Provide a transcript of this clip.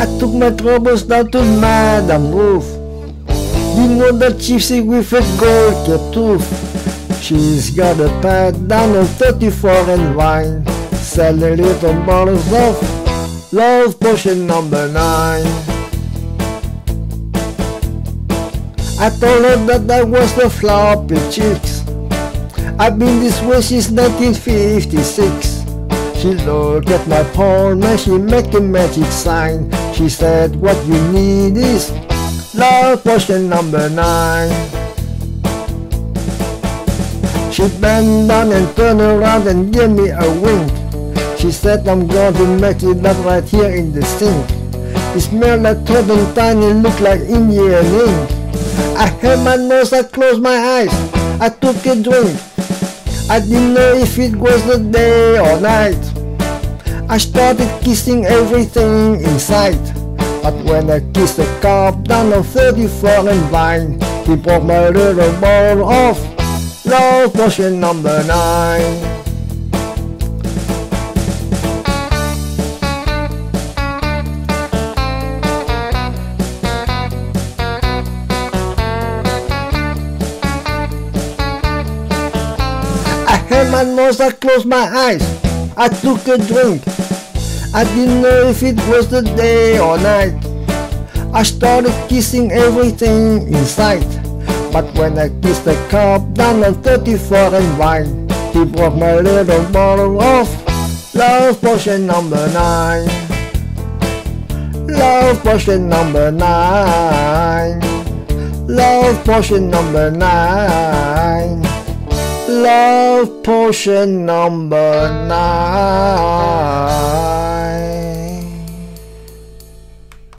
I took my troubles down to Madame Ruth. You know that gypsy with a gold tooth. She's got a pad down on 34 and Vine, selling little bottles of love potion number 9. I told her that I was the floppy chicks. I've been this way since 1956. She looked at my palm and she made a magic sign. She said, what you need is love potion number 9. She bent down and turned around and gave me a wink. She said, I'm going to make it up right here in the sink. It smelled like turpentine and looked like Indian ink. I held my nose, I closed my eyes, I took a drink. I didn't know if it was the day or night. I started kissing everything in sight. But when I kissed the cop down on 34 and Vine, he broke my little ball off. love potion number 9. I had my nose, I closed my eyes. I took a drink. I didn't know if it was the day or night. I started kissing everything in sight. But when I kissed the cop down on 34 and Vine, he broke my little bottle of love potion number 9. Love potion number 9. Love potion number 9 love potion number nine.